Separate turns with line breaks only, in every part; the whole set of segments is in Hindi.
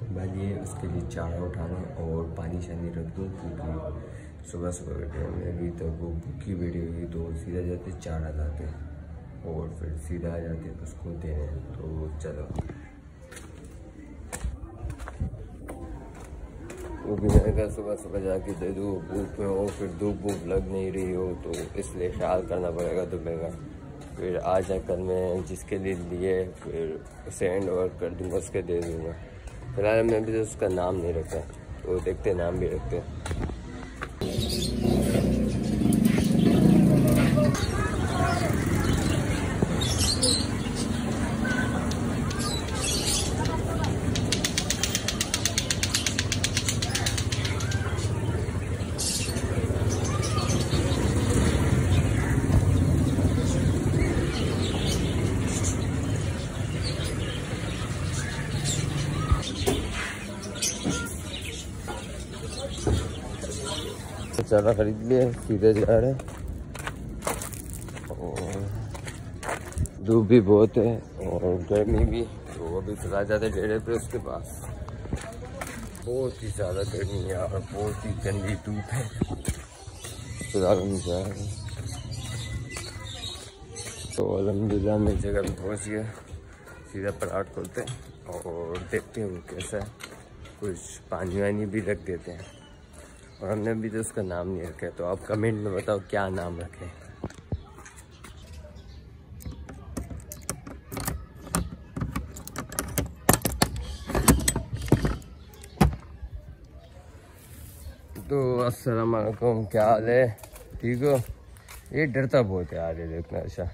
जाना है बालिए उसके लिए चारा उठाना और पानी शानी रख दूँ क्योंकि सुबह सुबह के टाइम में अभी तक वो भूखी बैठी हुई तो सीधा जाते चारा लाते और फिर सीधा आ जाते उसको देने तो चलो। वो भी मैंने कहा सुबह सुबह जाके दे दूँ धूप में हो, फिर धूप वूप लग नहीं रही हो तो इसलिए ख्याल करना पड़ेगा दुबई का फिर आज कल मैं जिसके लिए लिए, फिर उसे एंड ओवर कर दूँगा, उसके दे दूँगा। फ़िलहाल हमने अभी तो उसका नाम नहीं रखा तो देखते नाम भी रखते चारा खरीद लिए, सीधे जा रहे और धूप भी बहुत है और गर्मी भी। तो अभी चला जाते पे उसके पास। बहुत ही ज़्यादा गर्मी है और बहुत ही गंदी धूप है। फ़िलहाल हम जा रहे हैं। तो अलहमदिल्ला में जगह पे पहुँच गया। सीधा पराठ खोलते हैं और देखते हैं वो कैसा है। कुछ पानी वानी भी रख देते हैं। और हमने अभी तो उसका नाम नहीं रखा तो आप कमेंट में बताओ क्या नाम रखें तो अस्सलाम वालेकुम, क्या हाल है? ठीक हो? ये डरता बहुत है यार देखना अच्छा।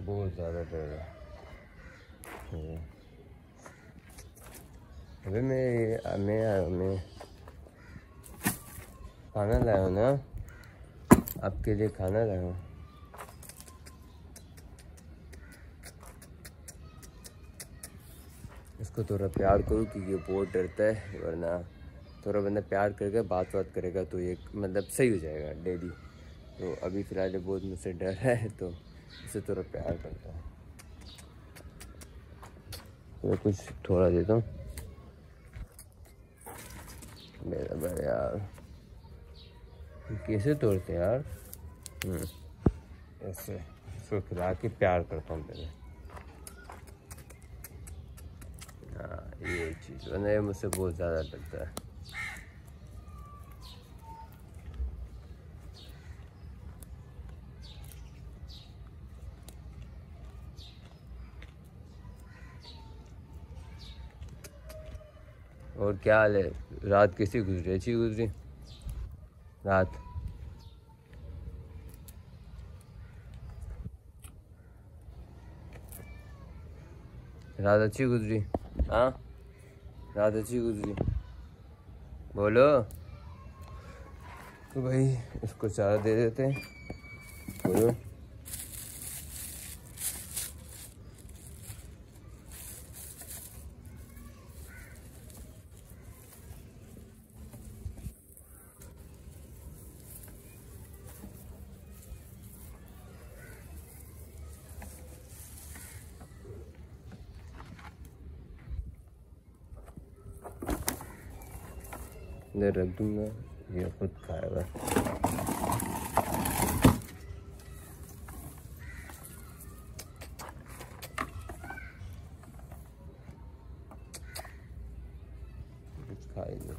बहुत ज़्यादा डर रहा है। अबे मैं मैं मैं खाना लाया हूँ ना आपके लिए खाना लाया हूँ इसको थोड़ा प्यार करो क्योंकि बहुत डरता है, वरना थोड़ा बंदा प्यार करके बात बात करेगा तो ये मतलब सही हो जाएगा डेली तो अभी फ़िलहाल बहुत मुझसे डर है तो इसे थोड़ा प्यार करता हूँ। तो कुछ थोड़ा देता हूँ। मेरा भाई यार। कैसे तोड़ते यार? ऐसे इसको खिला के प्यार करता हूँ पहले। हाँ ये चीज़ मैंने मुझसे बहुत ज़्यादा लगता है। और क्या हाल है? रात कैसी गुजरी? अच्छी गुजरी? रात। रात अच्छी गुजरी? हाँ? रात अच्छी गुजरी। बोलो। तो भाई, इसको चारा दे देते हैं। बोलो। इधर रख दूँगा ये खुद खाएगा। खाएगा।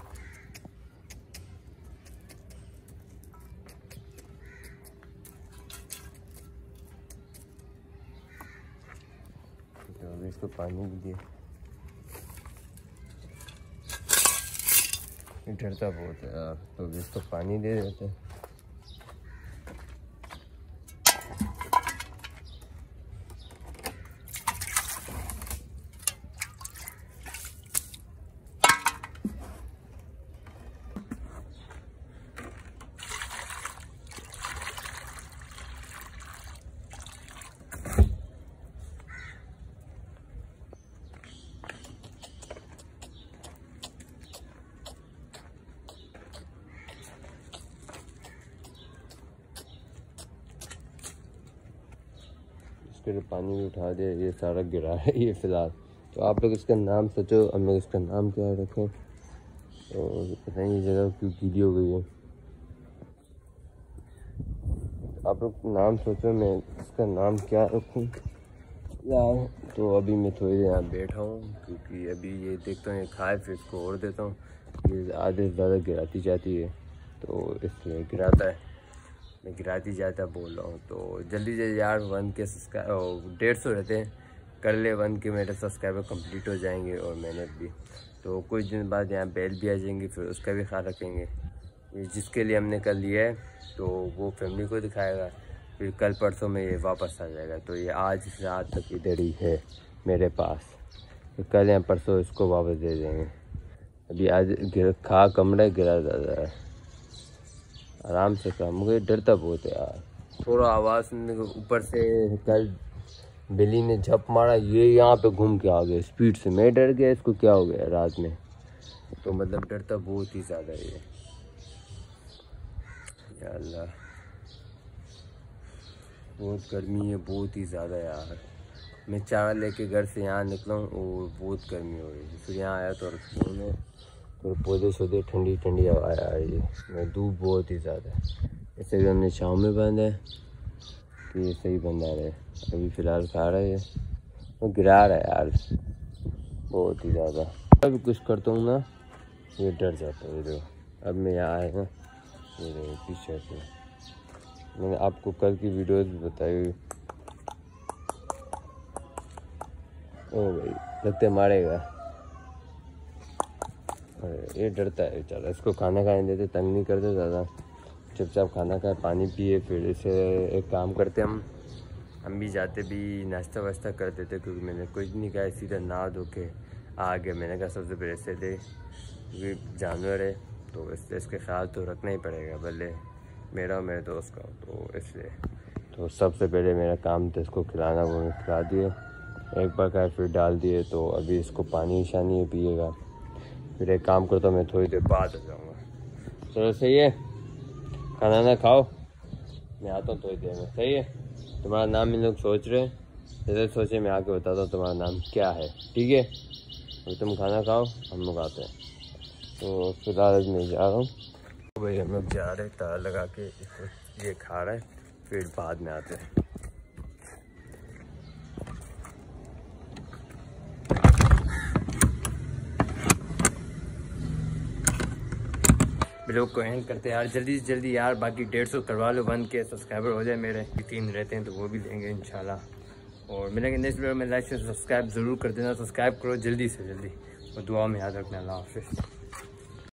इसको पानी भी दिया डरता बहुत है। यार तो अभी इसको पानी दे देते हैं। इसके पानी भी उठा दिया, ये सारा गिरा है, ये फ़िलहाल। तो आप लोग इसका नाम सोचो, हम लोग इसका नाम क्या रखें? तो पता नहीं, ये जगह क्यों गीली हो गई है। आप लोग नाम सोचो, मैं इसका नाम क्या रखूँ? यार तो अभी मैं थोड़ी देर यहाँ बैठा हूँ, क्योंकि अभी ये देखता हूँ, ये खाए, फिर इसको और देता हूँ। ये आधे से ज़्यादा गिराती जाती है तो इसलिए गिराता है। मैं गिराती जाता बोल रहा हूँ तो जल्दी जल्दी यार वन के सब्सक्राइब डेढ़ सौ रहते हैं। कर ले वन के, मेरे सब्सक्राइबर कंप्लीट हो जाएँगे और मेहनत भी। तो कुछ दिन बाद यहाँ बेल भी आ जाएँगी, फिर उसका भी ख्याल रखेंगे। जिसके लिए हमने कर लिया है तो वो फैमिली को दिखाएगा। फिर कल परसों में ये वापस आ जाएगा। तो ये आज रात तक इधर ही है मेरे पास। तो कल या परसों इसको वापस दे देंगे। अभी आज खा कमरा गिरा ज़्यादा है। आराम से खा मुझे डरता बहुत है यार। थोड़ा आवाज़ ऊपर से कल बिल्ली ने झप मारा, ये यहाँ पे घूम के आ गया, स्पीड से। मैं डर गया, इसको क्या हो गया रात में? तो मतलब डरता बहुत ही ज़्यादा ये अल्लाह। बहुत गर्मी है, बहुत ही ज़्यादा यार। मैं चाय लेके घर से यहाँ निकला हूँ और बहुत गर्मी हो रही है। फिर यहाँ आया तो रसोई तो पौधे शौधे ठंडी ठंडी हवा आ रही है धूप बहुत ही ज़्यादा है। ऐसे भी हमने शाम में बांधा है। कि ये सही बंदा रहे अभी फ़िलहाल खा रहे हैं वो गिरा रहा है यार। बहुत ही ज़्यादा। अभी कुछ करता हूँ ना, ये डर जाता है जो अब मैं यहाँ आया ना ये पीछे से। मैंने आपको कल की वीडियोस भी बताई ओ भाई, लगते मारेगा। ये डरता है बेचारा। इसको खाना खाने देते, तंग नहीं करते ज़्यादा। चुपचाप खाना खाए, पानी पिए, फिर इसे एक काम करते हम। हम भी जाते भी नाश्ता वाश्ता कर देते, क्योंकि मैंने कुछ नहीं कहा सीधा ना धो के आ गया। मैंने कहा, सबसे पहले से दे, क्योंकि जानवर है तो इसलिए इसके ख्याल तो रखना ही पड़ेगा, भले मेरा और मेरे दोस्त का तो इसलिए। तो सबसे पहले मेरा काम था इसको खिलाना, वो खिला दिए। एक बार का फिर डाल दिए तो अभी इसको पानी शानी पिएगा। फिर एक काम करता हूँ, मैं थोड़ी देर बाद आ जाऊँगा। चलो, सही है? खाना ना खाओ। मैं आता हूँ थोड़ी देर में, सही है? तुम्हारा नाम इन लोग सोच रहे हैं? जैसे सोचे, मैं आके बताता हूँ तुम्हारा नाम क्या है, ठीक है? अभी तुम खाना खाओ, हम लोग आते हैं। तो फ़िलहाल मैं जा रहा हूँ। भाई, हम लोग जा रहे हैं तार लगा के ये खा रहे हैं, फिर बाद में आते हैं। लोग को एंड करते हैं। यार जल्दी से जल्दी यार, बाकी डेढ़ सौ करवा लो, बन के सब्सक्राइबर हो जाए मेरे। तीन रहते हैं तो वो भी लेंगे इंशाल्लाह। और मिलेंगे नेक्स्ट वीडियो में। लाइक से सब्सक्राइब ज़रूर कर देना। सब्सक्राइब करो जल्दी से जल्दी। और दुआ में याद रखना। अल्लाह हाफिज़।